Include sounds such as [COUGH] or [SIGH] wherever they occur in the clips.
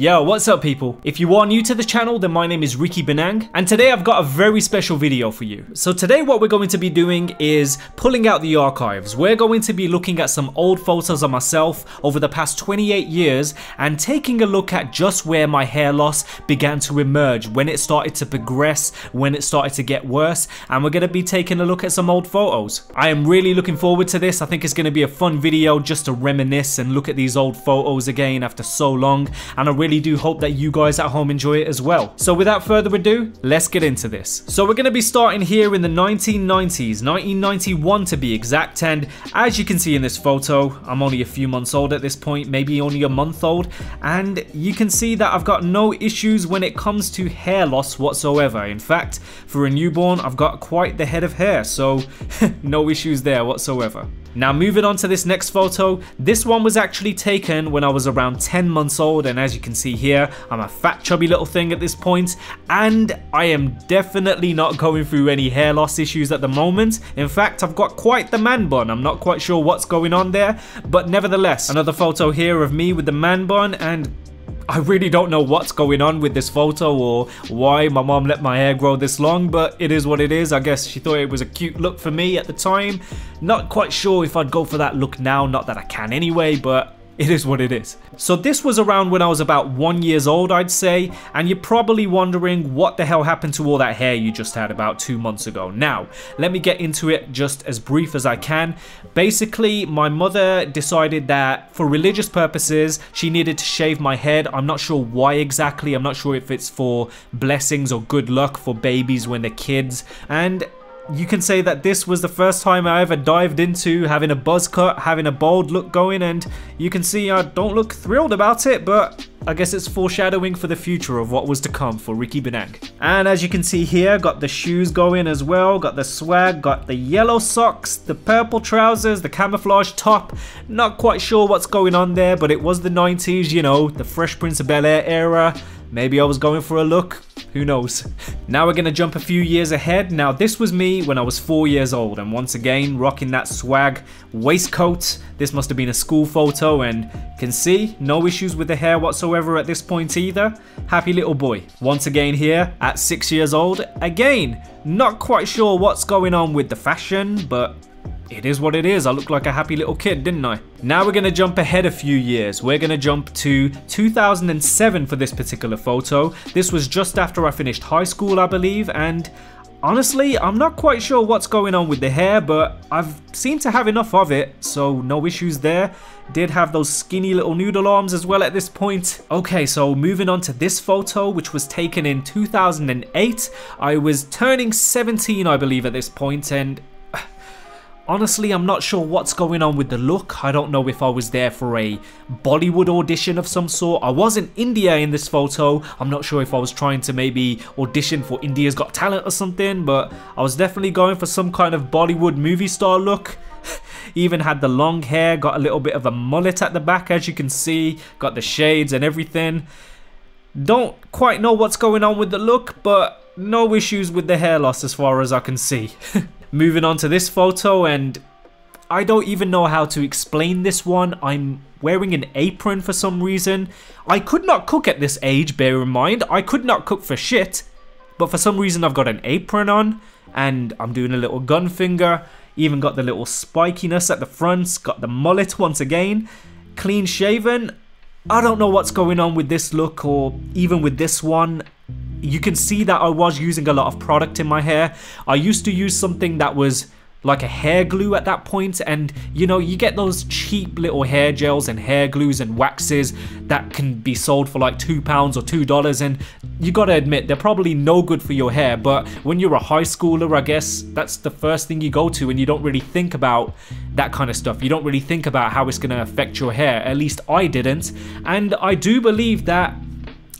Yo, what's up people? If you are new to the channel, then my name is Ricky Benang, and today I've got a very special video for you. So today what we're going to be doing is pulling out the archives. We're going to be looking at some old photos of myself over the past 28 years and taking a look at just where my hair loss began to emerge, when it started to progress, when it started to get worse, and we're going to be taking a look at some old photos. I am really looking forward to this. I think it's going to be a fun video just to reminisce and look at these old photos again after so long, and I really really do hope that you guys at home enjoy it as well. So without further ado, let's get into this. So we're going to be starting here in the 1990s, 1991 to be exact, and as you can see in this photo, I'm only a few months old at this point, maybe only a month old, and you can see that I've got no issues when it comes to hair loss whatsoever. In fact, for a newborn, I've got quite the head of hair, so [LAUGHS] no issues there whatsoever. Now moving on to this next photo, this one was actually taken when I was around 10 months old and as you can see here, I'm a fat chubby little thing at this point and I am definitely not going through any hair loss issues at the moment. In fact, I've got quite the man bun, I'm not quite sure what's going on there, but nevertheless, another photo here of me with the man bun and I really don't know what's going on with this photo or why my mom let my hair grow this long, but it is what it is. I guess she thought it was a cute look for me at the time. Not quite sure if I'd go for that look now, not that I can anyway, but it is what it is. So this was around when I was about one years old, I'd say, and you're probably wondering what the hell happened to all that hair you just had about two months ago. Now, let me get into it just as brief as I can. Basically, my mother decided that for religious purposes, she needed to shave my head. I'm not sure why exactly. I'm not sure if it's for blessings or good luck for babies when they're kids. And you can say that this was the first time I ever dived into having a buzz cut, having a bold look going, and you can see I don't look thrilled about it, but I guess it's foreshadowing for the future of what was to come for Ricky Benang. And as you can see here, got the shoes going as well, got the swag, got the yellow socks, the purple trousers, the camouflage top. Not quite sure what's going on there, but it was the 90s, you know, the Fresh Prince of Bel-Air era. Maybe I was going for a look, who knows. Now we're gonna jump a few years ahead. Now this was me when I was four years old and once again rocking that swag waistcoat. This must have been a school photo and can see no issues with the hair whatsoever at this point either. Happy little boy. Once again here at six years old. Again, not quite sure what's going on with the fashion, but it is what it is. I look like a happy little kid, didn't I? Now we're going to jump ahead a few years. We're going to jump to 2007 for this particular photo. This was just after I finished high school, I believe, and Honestly, I'm not quite sure what's going on with the hair, but I've seemed to have enough of it, so no issues there. Did have those skinny little noodle arms as well at this point. Okay, so moving on to this photo, which was taken in 2008. I was turning 17, I believe, at this point, and Honestly, I'm not sure what's going on with the look. I don't know if I was there for a Bollywood audition of some sort. I was in India in this photo. I'm not sure if I was trying to maybe audition for India's Got Talent or something, but I was definitely going for some kind of Bollywood movie star look. [LAUGHS] Even had the long hair, got a little bit of a mullet at the back as you can see, got the shades and everything. Don't quite know what's going on with the look, but no issues with the hair loss as far as I can see. [LAUGHS] Moving on to this photo and I don't even know how to explain this one. I'm wearing an apron for some reason. I could not cook at this age, bear in mind. I could not cook for shit. But for some reason I've got an apron on and I'm doing a little gun finger. Even got the little spikiness at the front. Got the mullet once again. Clean shaven. I don't know what's going on with this look or even with this one you can see that I was using a lot of product in my hair. I used to use something that was like a hair glue at that point and you know you get those cheap little hair gels and hair glues and waxes that can be sold for like two pounds or two dollars and you gotta admit they're probably no good for your hair but when you're a high schooler I guess that's the first thing you go to and you don't really think about that kind of stuff. You don't really think about how it's gonna affect your hair. At least I didn't. And I do believe that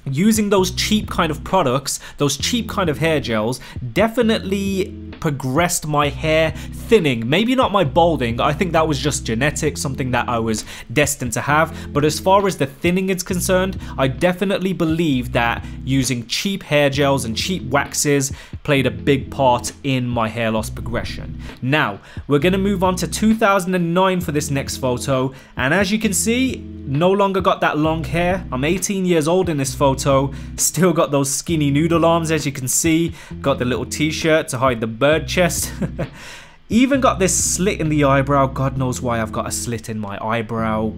using those cheap kind of products, those cheap kind of hair gels, definitely progressed my hair thinning. Maybe not my balding, I think that was just genetic, something that I was destined to have. But as far as the thinning is concerned, I definitely believe that using cheap hair gels and cheap waxes played a big part in my hair loss progression. Now, we're to move on to 2009 for this next photo. And as you can see, no longer got that long hair. I'm 18 years old in this photo. Still got those skinny noodle arms as you can see. Got the little t-shirt to hide the bird chest. [LAUGHS] Even got this slit in the eyebrow. God knows why I've got a slit in my eyebrow.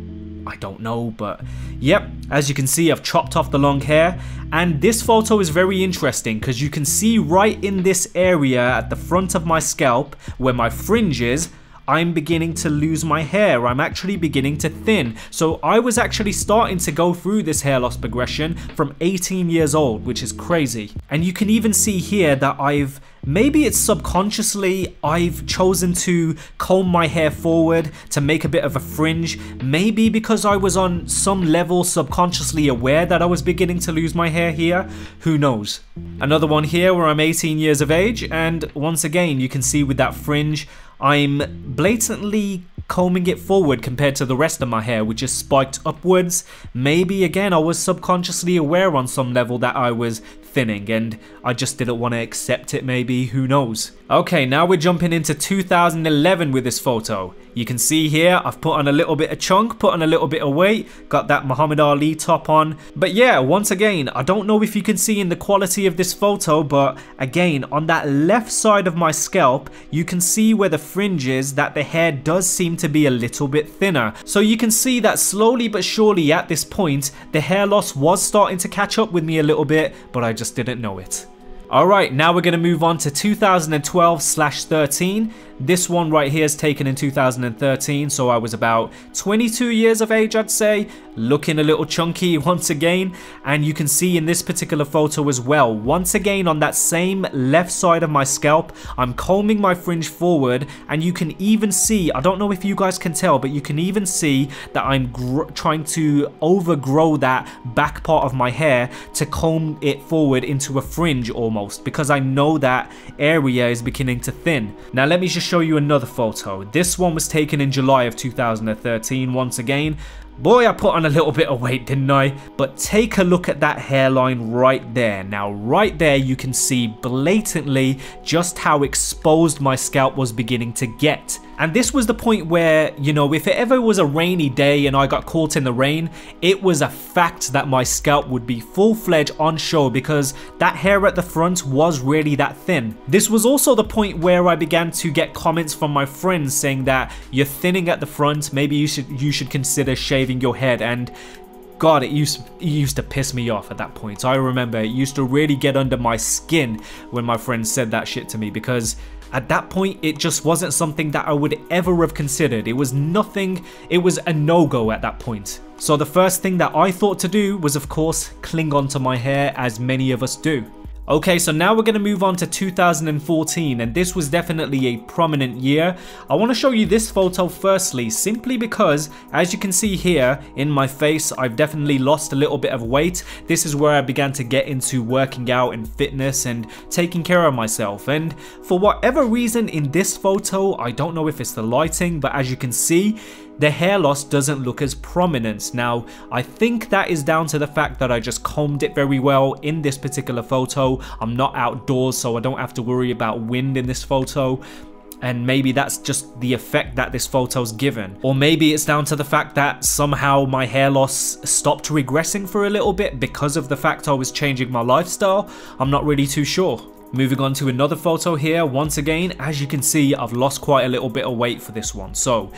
I don't know, but yep, as you can see, I've chopped off the long hair. And this photo is very interesting because you can see right in this area at the front of my scalp where my fringe is, I'm beginning to lose my hair. I'm actually beginning to thin. So I was actually starting to go through this hair loss progression from 18 years old, which is crazy. And you can even see here that I've Maybe it's subconsciously I've chosen to comb my hair forward to make a bit of a fringe. Maybe because I was on some level subconsciously aware that I was beginning to lose my hair here. Who knows? Another one here where I'm 18 years of age and once again you can see with that fringe I'm blatantly combing it forward compared to the rest of my hair which is spiked upwards. Maybe again I was subconsciously aware on some level that I was thinning and I just didn't want to accept it maybe, who knows. Okay, now we're jumping into 2011 with this photo. You can see here, I've put on a little bit of chunk, put on a little bit of weight, got that Muhammad Ali top on. But yeah, once again, I don't know if you can see in the quality of this photo, but again, on that left side of my scalp, you can see where the fringe is that the hair does seem to be a little bit thinner. So you can see that slowly but surely at this point, the hair loss was starting to catch up with me a little bit, but I just didn't know it. Alright, now we're going to move on to 2012 slash 13. This one right here is taken in 2013, so I was about 22 years of age, I'd say. Looking a little chunky [LAUGHS] once again, and you can see in this particular photo as well, once again on that same left side of my scalp, I'm combing my fringe forward, and you can even see, I don't know if you guys can tell, but you can even see that I'm trying to overgrow that back part of my hair to comb it forward into a fringe almost, because I know that area is beginning to thin. Now let me just show you another photo. This one was taken in July of 2013 once again. Boy, I put on a little bit of weight, didn't I? But take a look at that hairline right there. Now, right there, you can see blatantly just how exposed my scalp was beginning to get. And this was the point where, you know, if it ever was a rainy day and I got caught in the rain, it was a fact that my scalp would be full-fledged on show because that hair at the front was really that thin. This was also the point where I began to get comments from my friends saying that you're thinning at the front, maybe you should you should consider shaving your head and God, it used it used to piss me off at that point. I remember it used to really get under my skin when my friends said that shit to me because at that point, it just wasn't something that I would ever have considered. It was nothing, it was a no-go at that point. So the first thing that I thought to do was of course cling onto my hair as many of us do. Okay, so now we're going to move on to 2014 and this was definitely a prominent year. I want to show you this photo firstly simply because as you can see here in my face I've definitely lost a little bit of weight. This is where I began to get into working out and fitness and taking care of myself and for whatever reason in this photo I don't know if it's the lighting but as you can see the hair loss doesn't look as prominent. Now, I think that is down to the fact that I just combed it very well in this particular photo. I'm not outdoors, so I don't have to worry about wind in this photo and maybe that's just the effect that this photo's given. Or maybe it's down to the fact that somehow my hair loss stopped regressing for a little bit because of the fact I was changing my lifestyle. I'm not really too sure. Moving on to another photo here, once again, as you can see, I've lost quite a little bit of weight for this one. So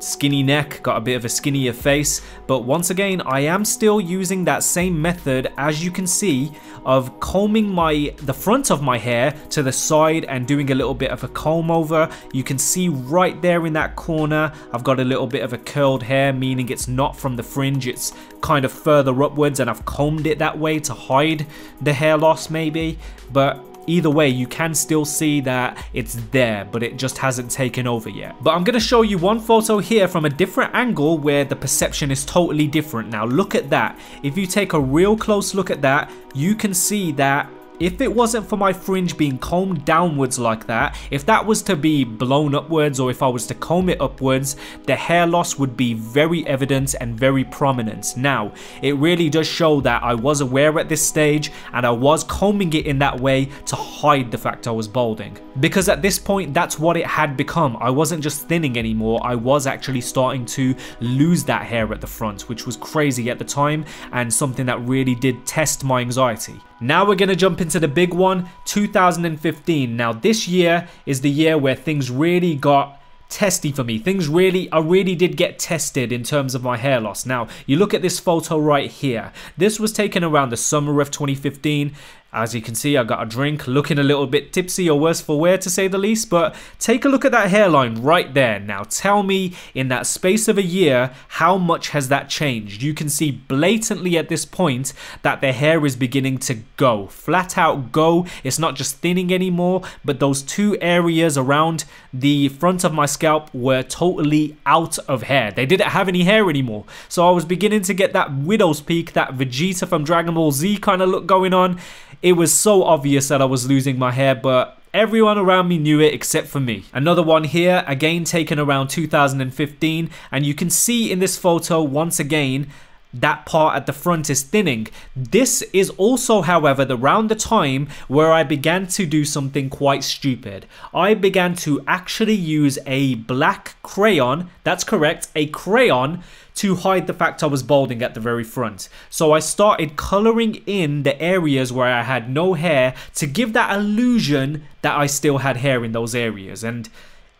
skinny neck, got a bit of a skinnier face, but once again, I am still using that same method, as you can see, of combing my the front of my hair to the side and doing a little bit of a comb over. You can see right there in that corner, I've got a little bit of a curled hair, meaning it's not from the fringe, it's kind of further upwards and I've combed it that way to hide the hair loss maybe, but Either way, you can still see that it's there, but it just hasn't taken over yet. But I'm going to show you one photo here from a different angle where the perception is totally different. Now look at that. If you take a real close look at that, you can see that if it wasn't for my fringe being combed downwards like that, if that was to be blown upwards or if I was to comb it upwards, the hair loss would be very evident and very prominent. Now, it really does show that I was aware at this stage and I was combing it in that way to hide the fact I was balding. Because at this point, that's what it had become. I wasn't just thinning anymore, I was actually starting to lose that hair at the front, which was crazy at the time and something that really did test my anxiety. Now we're going to jump into the big one, 2015. Now this year is the year where things really got testy for me. Things really, I really did get tested in terms of my hair loss. Now, you look at this photo right here. This was taken around the summer of 2015 as you can see, I got a drink, looking a little bit tipsy or worse for wear to say the least, but take a look at that hairline right there. Now tell me, in that space of a year, how much has that changed? You can see blatantly at this point that the hair is beginning to go. Flat out go. It's not just thinning anymore, but those two areas around the front of my scalp were totally out of hair. They didn't have any hair anymore. So I was beginning to get that widow's peak, that Vegeta from Dragon Ball Z kind of look going on it was so obvious that I was losing my hair, but Everyone around me knew it except for me. Another one here, again taken around 2015, and you can see in this photo once again that part at the front is thinning. This is also, however, the round the time where I began to do something quite stupid. I began to actually use a black crayon, that's correct, a crayon to hide the fact I was balding at the very front. So I started coloring in the areas where I had no hair to give that illusion that I still had hair in those areas. And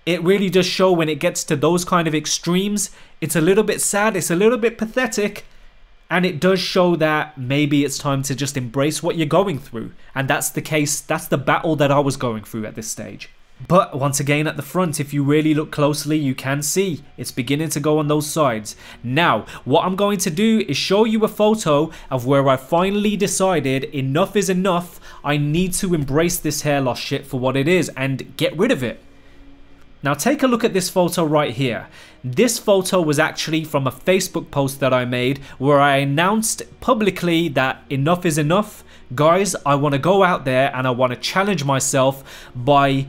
it really does show when it gets to those kind of extremes. It's a little bit sad, it's a little bit pathetic, and it does show that maybe it's time to just embrace what you're going through. And that's the case, that's the battle that I was going through at this stage. But once again at the front, if you really look closely, you can see it's beginning to go on those sides. Now, what I'm going to do is show you a photo of where I finally decided enough is enough. I need to embrace this hair loss shit for what it is and get rid of it. Now take a look at this photo right here. This photo was actually from a Facebook post that I made where I announced publicly that enough is enough. Guys, I want to go out there and I want to challenge myself by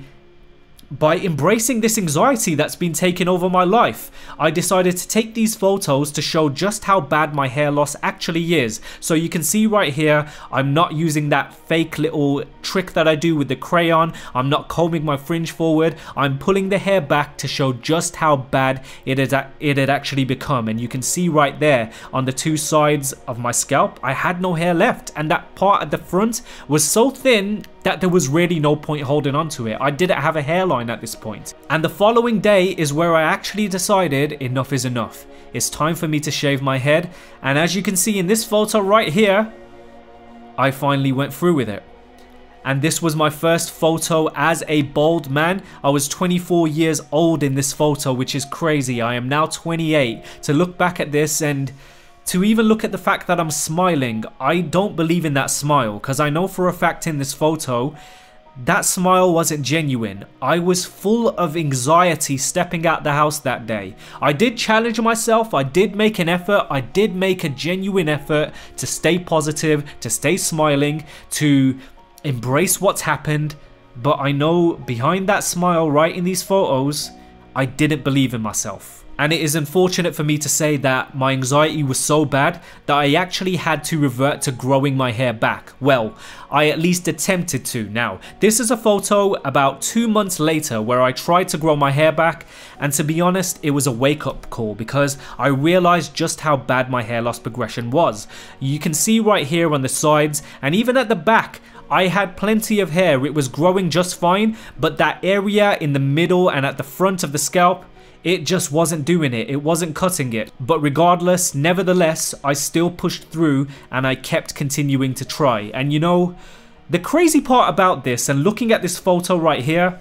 by embracing this anxiety that's been taking over my life. I decided to take these photos to show just how bad my hair loss actually is. So you can see right here, I'm not using that fake little trick that I do with the crayon. I'm not combing my fringe forward. I'm pulling the hair back to show just how bad it had, it had actually become. And you can see right there on the two sides of my scalp, I had no hair left. And that part at the front was so thin that there was really no point holding on to it. I didn't have a hairline at this point. And the following day is where I actually decided enough is enough. It's time for me to shave my head. And as you can see in this photo right here, I finally went through with it. And this was my first photo as a bald man. I was 24 years old in this photo, which is crazy. I am now 28. To look back at this and to even look at the fact that I'm smiling, I don't believe in that smile because I know for a fact in this photo that smile wasn't genuine. I was full of anxiety stepping out the house that day. I did challenge myself, I did make an effort, I did make a genuine effort to stay positive, to stay smiling, to embrace what's happened, but I know behind that smile right in these photos, I didn't believe in myself. And it is unfortunate for me to say that my anxiety was so bad that I actually had to revert to growing my hair back. Well, I at least attempted to. Now, this is a photo about two months later where I tried to grow my hair back and to be honest, it was a wake up call because I realized just how bad my hair loss progression was. You can see right here on the sides and even at the back, I had plenty of hair, it was growing just fine, but that area in the middle and at the front of the scalp, it just wasn't doing it, it wasn't cutting it. But regardless, nevertheless, I still pushed through and I kept continuing to try. And you know, the crazy part about this and looking at this photo right here,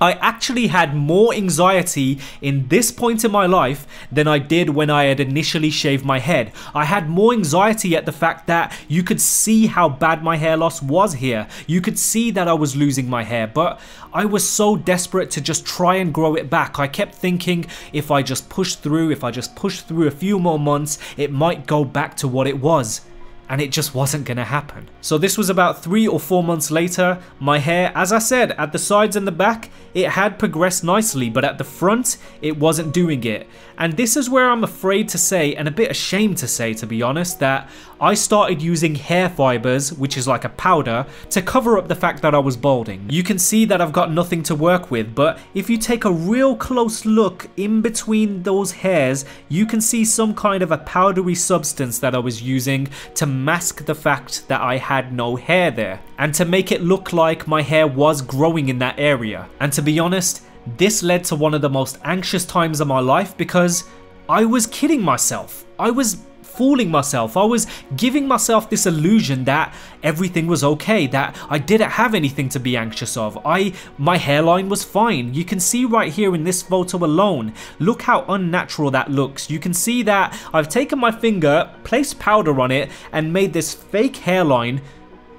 I actually had more anxiety in this point in my life than I did when I had initially shaved my head. I had more anxiety at the fact that you could see how bad my hair loss was here. You could see that I was losing my hair, but I was so desperate to just try and grow it back. I kept thinking if I just push through, if I just push through a few more months, it might go back to what it was. And it just wasn't gonna happen. So this was about three or four months later. My hair, as I said, at the sides and the back, it had progressed nicely, but at the front, it wasn't doing it. And this is where I'm afraid to say, and a bit ashamed to say to be honest, that I started using hair fibers, which is like a powder, to cover up the fact that I was balding. You can see that I've got nothing to work with, but if you take a real close look in between those hairs, you can see some kind of a powdery substance that I was using to mask the fact that I had no hair there and to make it look like my hair was growing in that area. And to be honest, this led to one of the most anxious times of my life because I was kidding myself. I was fooling myself. I was giving myself this illusion that everything was okay, that I didn't have anything to be anxious of. I my hairline was fine. You can see right here in this photo alone. Look how unnatural that looks. You can see that I've taken my finger, placed powder on it and made this fake hairline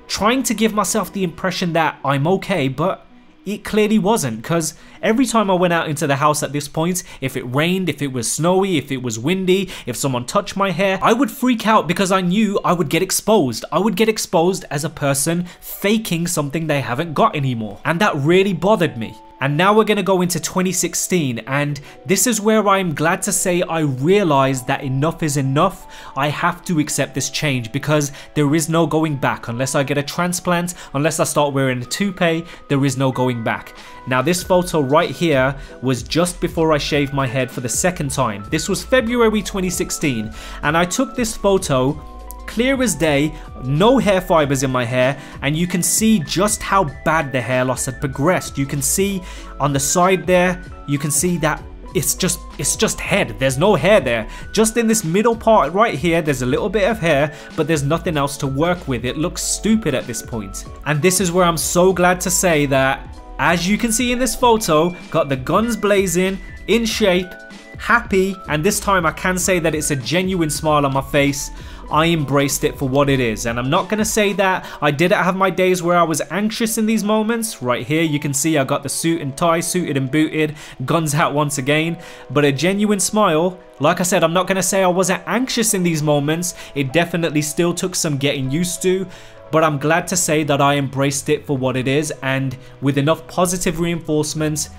trying to give myself the impression that I'm okay, but it clearly wasn't because every time I went out into the house at this point, if it rained, if it was snowy, if it was windy, if someone touched my hair, I would freak out because I knew I would get exposed. I would get exposed as a person faking something they haven't got anymore. And that really bothered me. And now we're going to go into 2016 and this is where I'm glad to say I realized that enough is enough. I have to accept this change because there is no going back unless I get a transplant, unless I start wearing a toupee, there is no going back. Now this photo right here was just before I shaved my head for the second time. This was February 2016 and I took this photo clear as day, no hair fibers in my hair, and you can see just how bad the hair loss had progressed. You can see on the side there, you can see that it's just it's just head. There's no hair there. Just in this middle part right here there's a little bit of hair but there's nothing else to work with. It looks stupid at this point. And this is where i'm so glad to say that as you can see in this photo got the guns blazing in shape happy and this time i can say that it's a genuine smile on my face I embraced it for what it is. And I'm not going to say that I didn't have my days where I was anxious in these moments. Right here, you can see I got the suit and tie, suited and booted, guns out once again. But a genuine smile, like I said, I'm not going to say I wasn't anxious in these moments. It definitely still took some getting used to but I'm glad to say that I embraced it for what it is and with enough positive reinforcements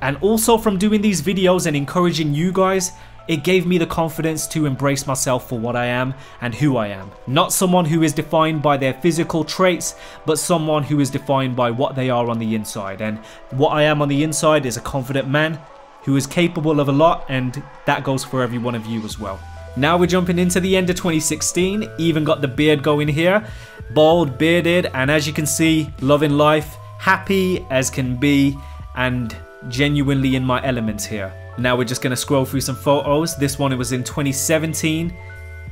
and also from doing these videos and encouraging you guys it gave me the confidence to embrace myself for what I am and who I am. Not someone who is defined by their physical traits, but someone who is defined by what they are on the inside. And what I am on the inside is a confident man who is capable of a lot, and that goes for every one of you as well. Now we're jumping into the end of 2016, even got the beard going here, bald, bearded, and as you can see, loving life, happy as can be, and genuinely in my element here. Now we're just going to scroll through some photos. This one it was in 2017.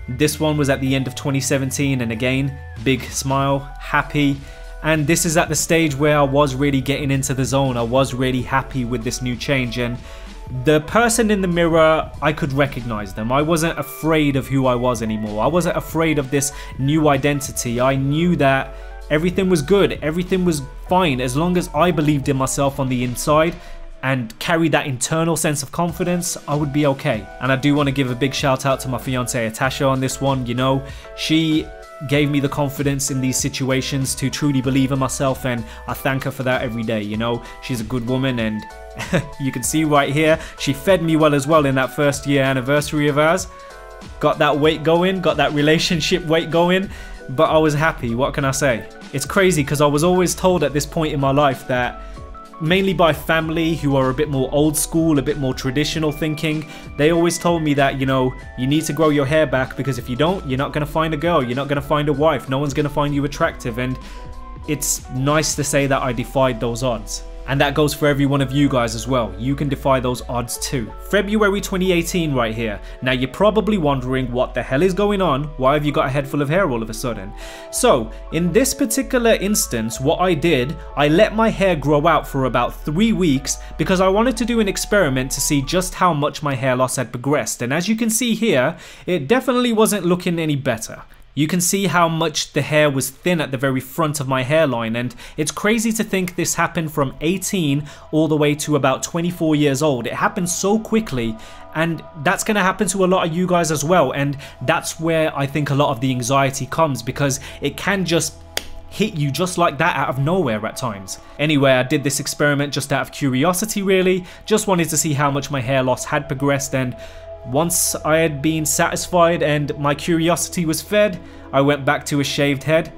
This one was at the end of 2017 and again, big smile, happy. And this is at the stage where I was really getting into the zone. I was really happy with this new change and the person in the mirror, I could recognize them. I wasn't afraid of who I was anymore. I wasn't afraid of this new identity. I knew that everything was good, everything was fine as long as I believed in myself on the inside and carry that internal sense of confidence, I would be okay. And I do want to give a big shout out to my fiance Natasha on this one. You know, she gave me the confidence in these situations to truly believe in myself, and I thank her for that every day. You know, she's a good woman, and [LAUGHS] you can see right here, she fed me well as well in that first year anniversary of ours. Got that weight going, got that relationship weight going, but I was happy. What can I say? It's crazy because I was always told at this point in my life that mainly by family who are a bit more old school, a bit more traditional thinking. They always told me that, you know, you need to grow your hair back because if you don't, you're not going to find a girl, you're not going to find a wife, no one's going to find you attractive. And it's nice to say that I defied those odds. And that goes for every one of you guys as well. You can defy those odds too. February 2018 right here. Now you're probably wondering what the hell is going on? Why have you got a head full of hair all of a sudden? So in this particular instance, what I did, I let my hair grow out for about three weeks because I wanted to do an experiment to see just how much my hair loss had progressed. And as you can see here, it definitely wasn't looking any better. You can see how much the hair was thin at the very front of my hairline and it's crazy to think this happened from 18 all the way to about 24 years old. It happened so quickly and that's going to happen to a lot of you guys as well and that's where I think a lot of the anxiety comes because it can just hit you just like that out of nowhere at times. Anyway, I did this experiment just out of curiosity really, just wanted to see how much my hair loss had progressed and once I had been satisfied and my curiosity was fed, I went back to a shaved head.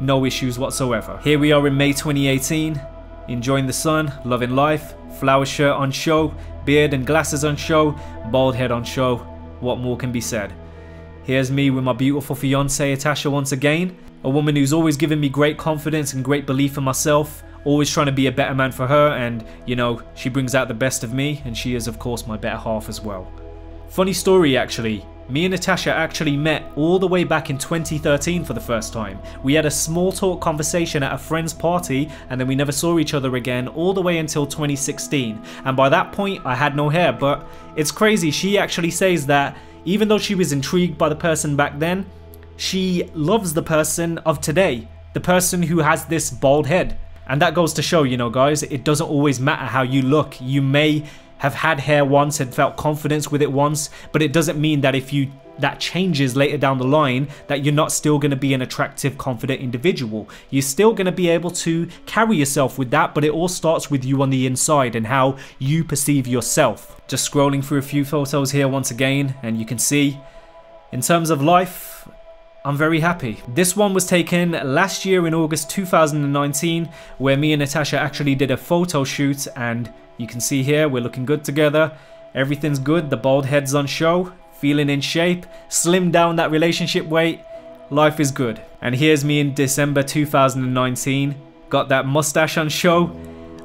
No issues whatsoever. Here we are in May 2018, enjoying the sun, loving life, flower shirt on show, beard and glasses on show, bald head on show. What more can be said? Here's me with my beautiful fiance Natasha once again, a woman who's always given me great confidence and great belief in myself, always trying to be a better man for her and, you know, she brings out the best of me and she is of course my better half as well. Funny story actually, me and Natasha actually met all the way back in 2013 for the first time. We had a small talk conversation at a friend's party and then we never saw each other again all the way until 2016. And by that point I had no hair, but it's crazy, she actually says that even though she was intrigued by the person back then, she loves the person of today, the person who has this bald head. And that goes to show, you know guys, it doesn't always matter how you look. You may have had hair once and felt confidence with it once, but it doesn't mean that if you that changes later down the line that you're not still going to be an attractive confident individual you're still going to be able to carry yourself with that but it all starts with you on the inside and how you perceive yourself just scrolling through a few photos here once again and you can see in terms of life I'm very happy. This one was taken last year in August 2019 where me and Natasha actually did a photo shoot and you can see here we're looking good together. Everything's good, the bald head's on show, feeling in shape, slim down that relationship weight, life is good. And here's me in December 2019, got that mustache on show,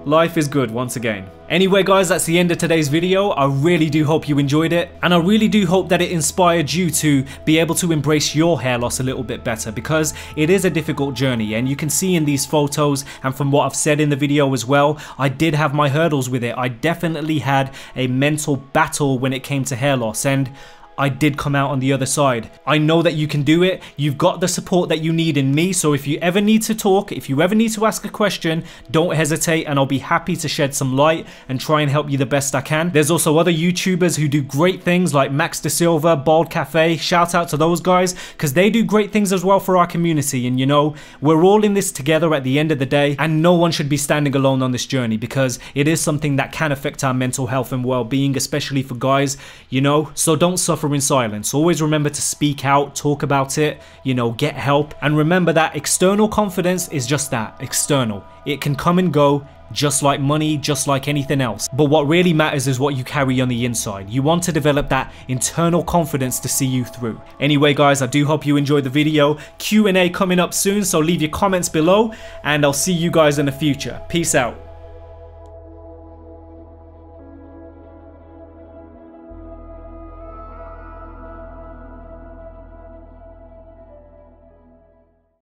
life is good once again. Anyway guys, that's the end of today's video. I really do hope you enjoyed it. And I really do hope that it inspired you to be able to embrace your hair loss a little bit better because it is a difficult journey and you can see in these photos and from what I've said in the video as well, I did have my hurdles with it. I definitely had a mental battle when it came to hair loss and I did come out on the other side. I know that you can do it. You've got the support that you need in me. So if you ever need to talk, if you ever need to ask a question, don't hesitate and I'll be happy to shed some light and try and help you the best I can. There's also other YouTubers who do great things like Max DaSilva, Bald Cafe. Shout out to those guys because they do great things as well for our community. And you know, we're all in this together at the end of the day and no one should be standing alone on this journey because it is something that can affect our mental health and well-being, especially for guys, you know, so don't suffer suffer in silence. Always remember to speak out, talk about it, you know, get help. And remember that external confidence is just that, external. It can come and go, just like money, just like anything else. But what really matters is what you carry on the inside. You want to develop that internal confidence to see you through. Anyway guys, I do hope you enjoyed the video. Q&A coming up soon, so leave your comments below and I'll see you guys in the future. Peace out.